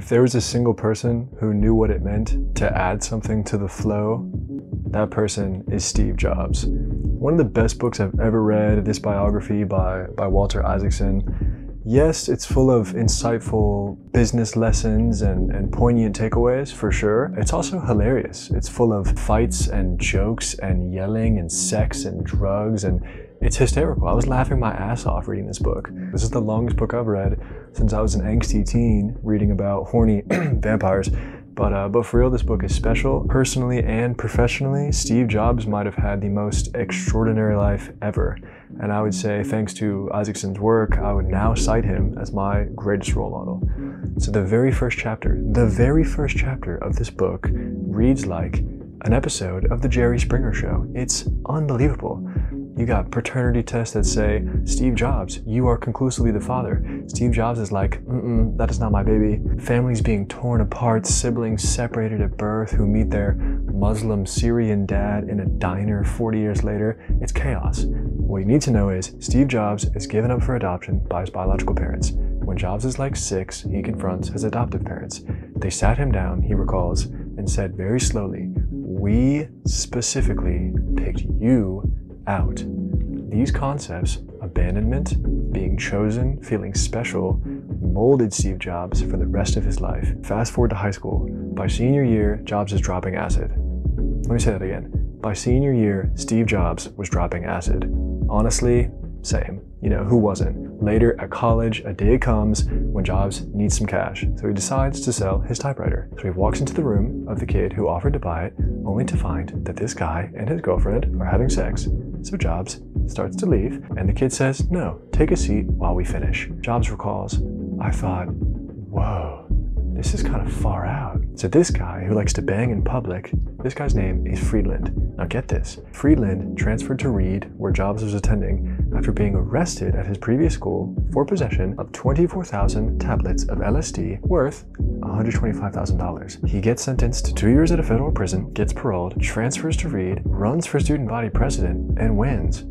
If there was a single person who knew what it meant to add something to the flow, that person is Steve Jobs. One of the best books I've ever read, this biography by, by Walter Isaacson. Yes, it's full of insightful business lessons and, and poignant takeaways for sure. It's also hilarious. It's full of fights and jokes and yelling and sex and drugs and it's hysterical. I was laughing my ass off reading this book. This is the longest book I've read since I was an angsty teen reading about horny vampires. But, uh, but for real, this book is special. Personally and professionally, Steve Jobs might have had the most extraordinary life ever. And I would say, thanks to Isaacson's work, I would now cite him as my greatest role model. So the very first chapter, the very first chapter of this book reads like an episode of The Jerry Springer Show. It's unbelievable. You got paternity tests that say, Steve Jobs, you are conclusively the father. Steve Jobs is like, mm that is not my baby. Families being torn apart, siblings separated at birth who meet their Muslim Syrian dad in a diner 40 years later. It's chaos. What you need to know is Steve Jobs is given up for adoption by his biological parents. When Jobs is like six, he confronts his adoptive parents. They sat him down, he recalls, and said very slowly, We specifically picked you out. These concepts, abandonment, being chosen, feeling special, molded Steve Jobs for the rest of his life. Fast forward to high school. By senior year, Jobs is dropping acid. Let me say that again. By senior year, Steve Jobs was dropping acid. Honestly, same. You know, who wasn't? Later at college, a day comes when Jobs needs some cash, so he decides to sell his typewriter. So he walks into the room of the kid who offered to buy it, only to find that this guy and his girlfriend are having sex. So Jobs starts to leave, and the kid says, No, take a seat while we finish. Jobs recalls, I thought, whoa, this is kind of far out. So this guy who likes to bang in public, this guy's name is Friedland. Now get this. Friedland transferred to Reed, where Jobs was attending, after being arrested at his previous school for possession of 24,000 tablets of LSD worth $125,000. He gets sentenced to two years at a federal prison, gets paroled, transfers to Reed, runs for student body president, and wins.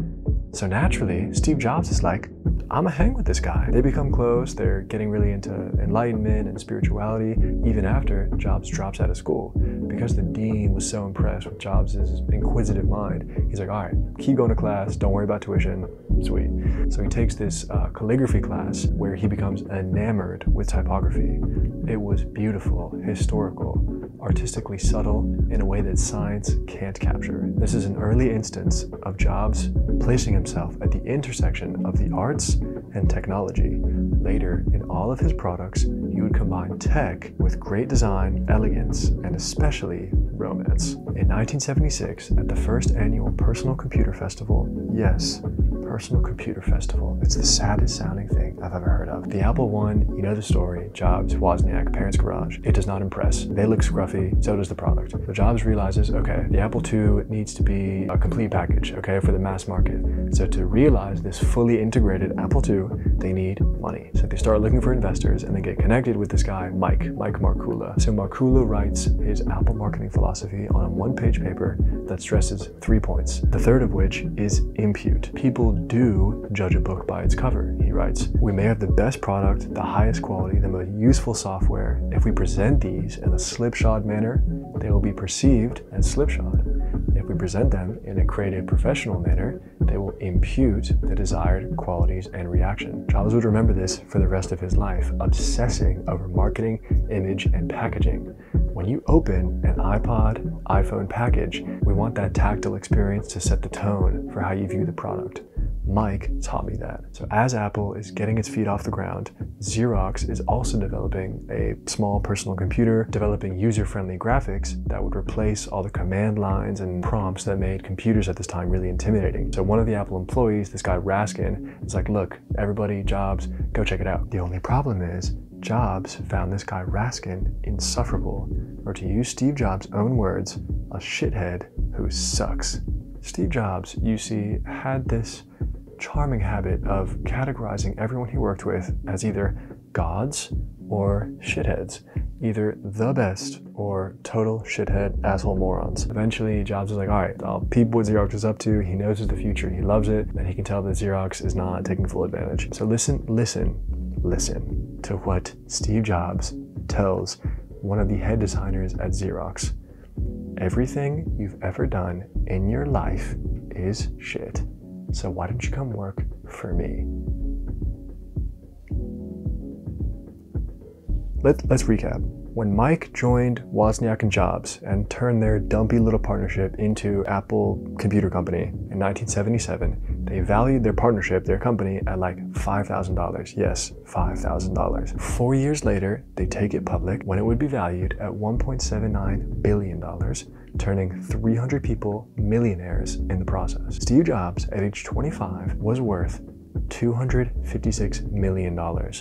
So naturally, Steve Jobs is like, I'm gonna hang with this guy. They become close, they're getting really into enlightenment and spirituality even after Jobs drops out of school. Because the dean was so impressed with Jobs' inquisitive mind, he's like, all right, keep going to class, don't worry about tuition, sweet. So he takes this uh, calligraphy class where he becomes enamored with typography. It was beautiful, historical, artistically subtle in a way that science can't capture. This is an early instance of Jobs placing himself at the intersection of the arts and technology. Later, in all of his products, he would combine tech with great design, elegance, and especially romance. In 1976, at the first annual Personal Computer Festival, yes, Personal Computer Festival. It's the saddest sounding thing I've ever heard of. The Apple One, you know the story, Jobs, Wozniak, parents' garage. It does not impress. They look scruffy, so does the product. So Jobs realizes, okay, the Apple II needs to be a complete package, okay, for the mass market. So to realize this fully integrated Apple II, they need money. So they start looking for investors and they get connected with this guy, Mike, Mike Markkula. So Markkula writes his Apple marketing philosophy on a one-page paper that stresses three points. The third of which is impute. People do judge a book by its cover, he writes. We may have the best product, the highest quality, the most useful software. If we present these in a slipshod manner, they will be perceived as slipshod. If we present them in a creative, professional manner, they will impute the desired qualities and reaction. Jobs would remember this for the rest of his life, obsessing over marketing, image, and packaging. When you open an iPod, iPhone package, we want that tactile experience to set the tone for how you view the product. Mike taught me that. So as Apple is getting its feet off the ground, Xerox is also developing a small personal computer, developing user-friendly graphics that would replace all the command lines and prompts that made computers at this time really intimidating. So one of the Apple employees, this guy Raskin, is like, look, everybody, Jobs, go check it out. The only problem is Jobs found this guy Raskin insufferable, or to use Steve Jobs' own words, a shithead who sucks. Steve Jobs, you see, had this charming habit of categorizing everyone he worked with as either gods or shitheads, either the best or total shithead asshole morons. Eventually, Jobs was like, all right, I'll peep what Xerox is up to. He knows it's the future. He loves it. And he can tell that Xerox is not taking full advantage. So listen, listen, listen to what Steve Jobs tells one of the head designers at Xerox Everything you've ever done in your life is shit. So why don't you come work for me? Let, let's recap. When Mike joined Wozniak and Jobs and turned their dumpy little partnership into Apple Computer Company in 1977, they valued their partnership, their company, at like $5,000. Yes, $5,000. Four years later, they take it public when it would be valued at $1.79 billion, turning 300 people millionaires in the process. Steve Jobs, at age 25, was worth $256 million.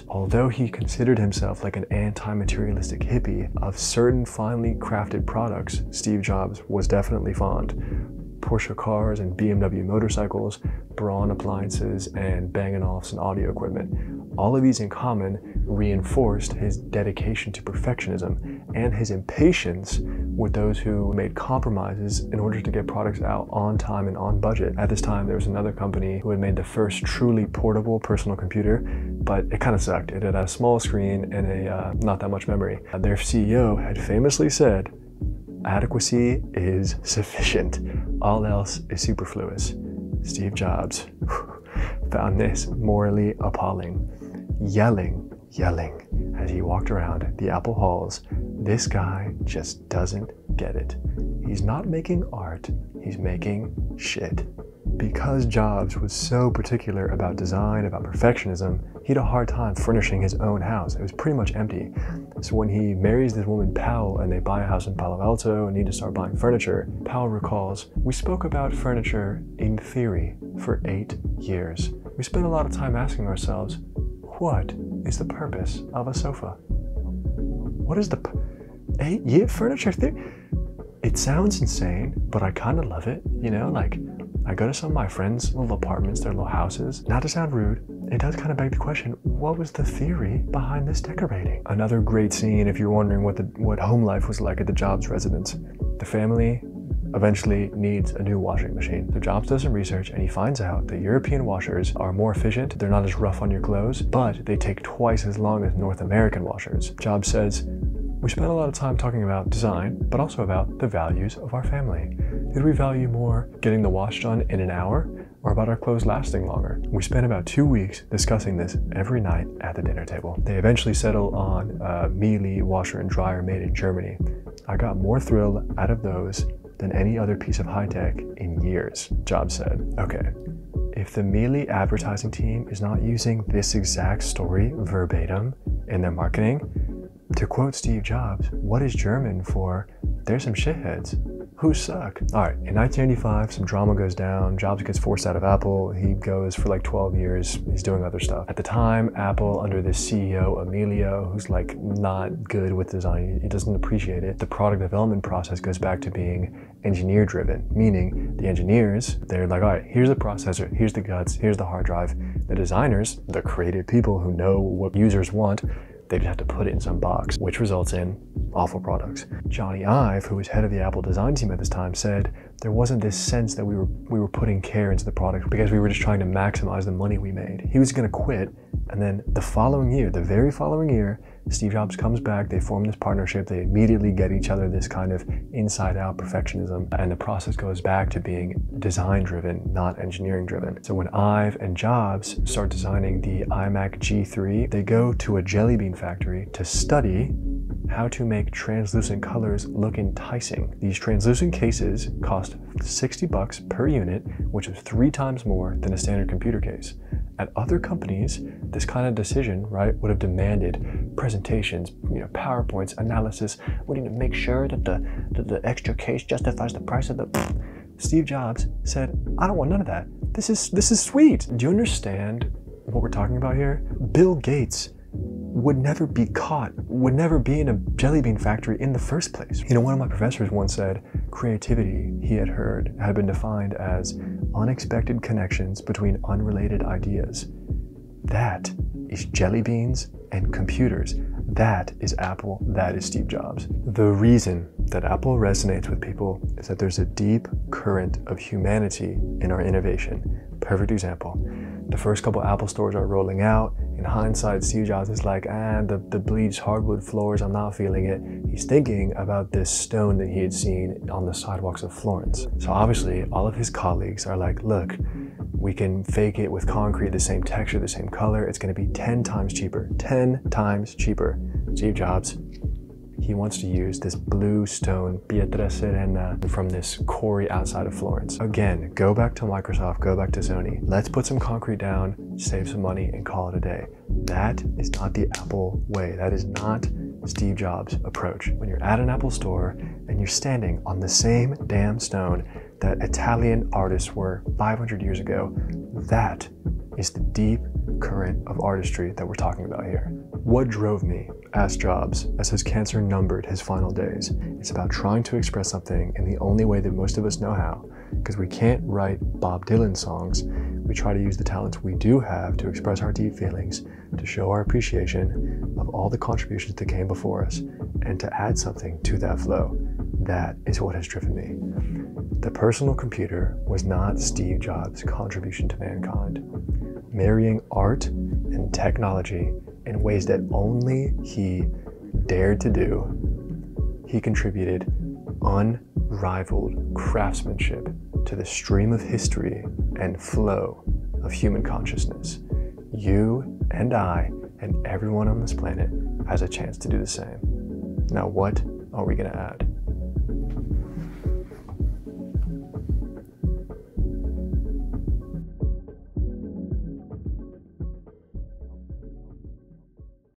Although he considered himself like an anti materialistic hippie of certain finely crafted products, Steve Jobs was definitely fond. Porsche cars and BMW motorcycles, Braun appliances, and Bang & Olufsen audio equipment. All of these in common reinforced his dedication to perfectionism and his impatience with those who made compromises in order to get products out on time and on budget. At this time, there was another company who had made the first truly portable personal computer, but it kind of sucked. It had a small screen and a uh, not that much memory. Their CEO had famously said, adequacy is sufficient. All else is superfluous. Steve Jobs found this morally appalling. Yelling, yelling as he walked around the Apple halls, this guy just doesn't get it. He's not making art, he's making shit. Because Jobs was so particular about design, about perfectionism, he had a hard time furnishing his own house. It was pretty much empty. So when he marries this woman, Powell, and they buy a house in Palo Alto and need to start buying furniture, Powell recalls, We spoke about furniture in theory for eight years. We spent a lot of time asking ourselves, what is the purpose of a sofa? What is the eight year furniture theory? It sounds insane, but I kind of love it. You know, like I go to some of my friends' little apartments, their little houses. Not to sound rude, it does kind of beg the question: What was the theory behind this decorating? Another great scene, if you're wondering what the what home life was like at the Jobs residence. The family eventually needs a new washing machine. So Jobs does some research and he finds out that European washers are more efficient, they're not as rough on your clothes, but they take twice as long as North American washers. Jobs says, we spent a lot of time talking about design, but also about the values of our family. Did we value more getting the wash done in an hour or about our clothes lasting longer? We spent about two weeks discussing this every night at the dinner table. They eventually settled on a Miele washer and dryer made in Germany. I got more thrill out of those than any other piece of high tech in years, Jobs said. Okay, if the Miele advertising team is not using this exact story verbatim in their marketing, to quote Steve Jobs, what is German for there's some shitheads who suck? All right, in 1985, some drama goes down. Jobs gets forced out of Apple. He goes for like 12 years. He's doing other stuff. At the time, Apple, under this CEO, Amelio, who's like not good with design, he doesn't appreciate it. The product development process goes back to being engineer driven, meaning the engineers, they're like, all right, here's the processor, here's the guts, here's the hard drive. The designers, the creative people who know what users want, they just have to put it in some box, which results in awful products. Jony Ive, who was head of the Apple design team at this time, said there wasn't this sense that we were we were putting care into the product because we were just trying to maximize the money we made. He was going to quit, and then the following year, the very following year, Steve Jobs comes back, they form this partnership, they immediately get each other this kind of inside out perfectionism, and the process goes back to being design driven, not engineering driven. So when Ive and Jobs start designing the iMac G3, they go to a jelly bean factory to study how to make translucent colors look enticing. These translucent cases cost 60 bucks per unit, which is three times more than a standard computer case. At other companies, this kind of decision, right, would have demanded presentations, you know, PowerPoints, analysis. We need to make sure that the, that the extra case justifies the price of the. Steve Jobs said, "I don't want none of that. This is this is sweet. Do you understand what we're talking about here? Bill Gates would never be caught, would never be in a jelly bean factory in the first place. You know, one of my professors once said creativity, he had heard, had been defined as unexpected connections between unrelated ideas. That is jelly beans and computers. That is Apple. That is Steve Jobs. The reason that Apple resonates with people is that there's a deep current of humanity in our innovation. Perfect example. The first couple Apple stores are rolling out. In hindsight, Steve Jobs is like, ah, the, the bleached hardwood floors, I'm not feeling it. He's thinking about this stone that he had seen on the sidewalks of Florence. So obviously, all of his colleagues are like, look, we can fake it with concrete, the same texture, the same color. It's going to be 10 times cheaper. 10 times cheaper. Steve Jobs he wants to use this blue stone Pietra Serena from this quarry outside of Florence. Again, go back to Microsoft, go back to Sony. Let's put some concrete down, save some money, and call it a day. That is not the Apple way. That is not Steve Jobs' approach. When you're at an Apple store and you're standing on the same damn stone that Italian artists were 500 years ago, that is the deep current of artistry that we're talking about here. What drove me, asked Jobs, as his cancer numbered his final days. It's about trying to express something in the only way that most of us know how. Because we can't write Bob Dylan songs, we try to use the talents we do have to express our deep feelings, to show our appreciation of all the contributions that came before us, and to add something to that flow. That is what has driven me. The personal computer was not Steve Jobs' contribution to mankind. Marrying art and technology in ways that only he dared to do, he contributed unrivaled craftsmanship to the stream of history and flow of human consciousness. You and I and everyone on this planet has a chance to do the same. Now, what are we going to add?